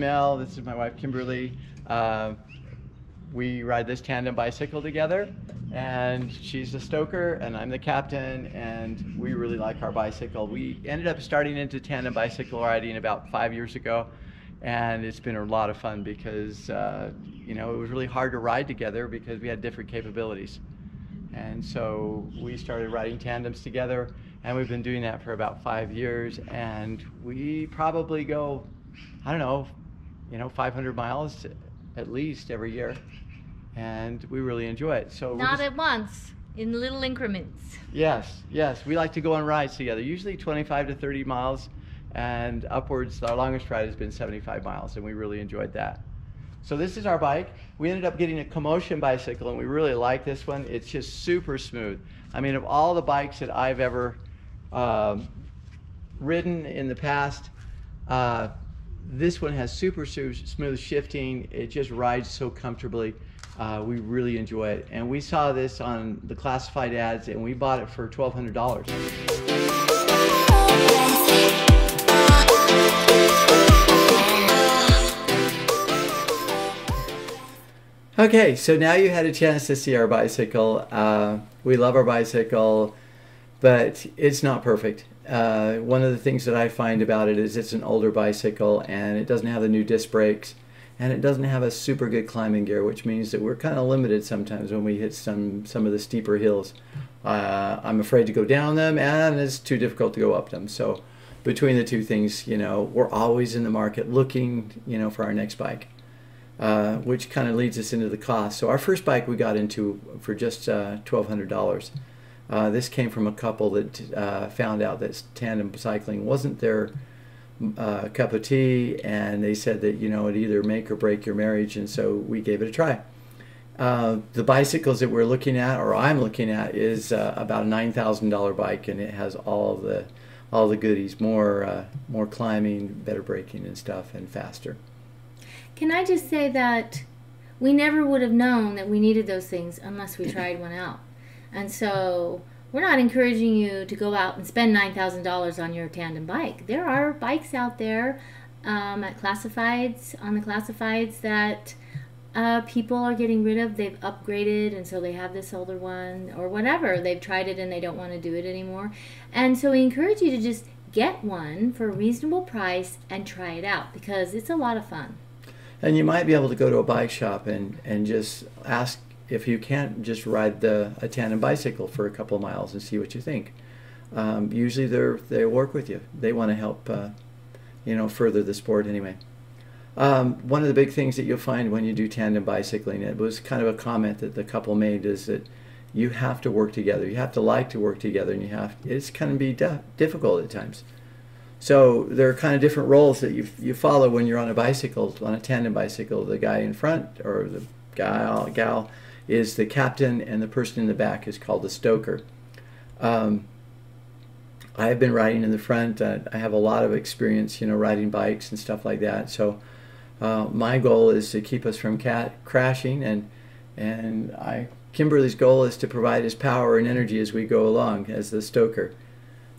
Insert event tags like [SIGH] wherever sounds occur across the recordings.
Kyle. This is my wife, Kimberly. Uh, we ride this tandem bicycle together, and she's the stoker, and I'm the captain, and we really like our bicycle. We ended up starting into tandem bicycle riding about five years ago, and it's been a lot of fun because uh, you know it was really hard to ride together because we had different capabilities, and so we started riding tandems together, and we've been doing that for about five years, and we probably go, I don't know, you know, 500 miles at least every year, and we really enjoy it. So Not just- at once, in little increments. Yes, yes. We like to go on rides together, usually 25 to 30 miles, and upwards. Our longest ride has been 75 miles, and we really enjoyed that. So this is our bike. We ended up getting a Co-Motion bicycle, and we really like this one. It's just super smooth. I mean, of all the bikes that I've ever um, ridden in the past, uh, this one has super su- smooth shifting. It just rides so comfortably. Uh, we really enjoy it. And we saw this on the classified ads and we bought it for $1,200. Okay, so now you had a chance to see our bicycle. Uh, we love our bicycle, but it's not perfect. Uh, one of the things that I find about it is it's an older bicycle and it doesn't have the new disc brakes and it doesn't have a super good climbing gear, which means that we're kind of limited sometimes when we hit some some of the steeper hills. Uh, I'm afraid to go down them and it's too difficult to go up them. So between the two things, you know, we're always in the market looking, you know, for our next bike. Uh, which kind of leads us into the cost. So our first bike we got into for just uh, twelve hundred dollars. Uh, this came from a couple that uh, found out that tandem cycling wasn't their uh, cup of tea, and they said that you know it either make or break your marriage, and so we gave it a try. Uh, the bicycles that we're looking at, or I'm looking at, is uh, about a nine thousand dollar bike, and it has all the all the goodies, more uh, more climbing, better braking and stuff, and faster. Can I just say that we never would have known that we needed those things unless we [COUGHS] tried one out. And so we're not encouraging you to go out and spend $9,000 on your tandem bike. There are bikes out there um, at classifieds, on the classifieds that uh, people are getting rid of. They've upgraded and so they have this older one or whatever. They've tried it and they don't want to do it anymore. And so we encourage you to just get one for a reasonable price and try it out because it's a lot of fun. And you might be able to go to a bike shop and, and just ask if you can't just ride the a tandem bicycle for a couple of miles and see what you think. Um, usually they they work with you. They want to help, uh, you know, further the sport anyway. Um, one of the big things that you'll find when you do tandem bicycling, it was kind of a comment that the couple made, is that you have to work together. You have to like to work together, and you have it's kind of be di- difficult at times. So there are kind of different roles that you you follow when you're on a bicycle, on a tandem bicycle. The guy in front or the guy gal is the captain, and the person in the back is called the stoker. Um, I have been riding in the front. Uh, I have a lot of experience, you know, riding bikes and stuff like that. So uh, my goal is to keep us from cat crashing, and and I Kimberly's goal is to provide us power and energy as we go along as the stoker.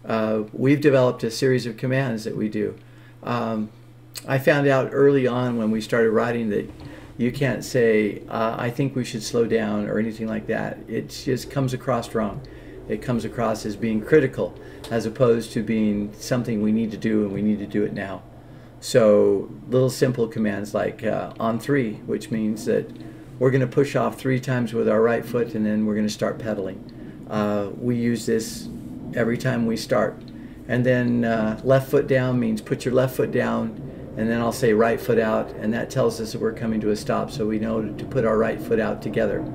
Uh, we've developed a series of commands that we do. Um, I found out early on when we started riding that you can't say, uh, I think we should slow down or anything like that. It just comes across wrong. It comes across as being critical as opposed to being something we need to do and we need to do it now. So, little simple commands like uh, on three, which means that we're going to push off three times with our right foot and then we're going to start pedaling. Uh, we use this every time we start. And then uh, left foot down means put your left foot down, and then I'll say right foot out, and that tells us that we're coming to a stop, so we know to put our right foot out together.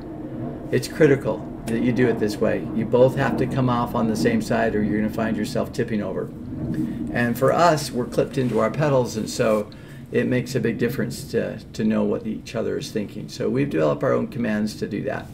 It's critical that you do it this way. You both have to come off on the same side, or you're going to find yourself tipping over. And for us, we're clipped into our pedals, and so it makes a big difference to, to know what each other is thinking. So we've developed our own commands to do that.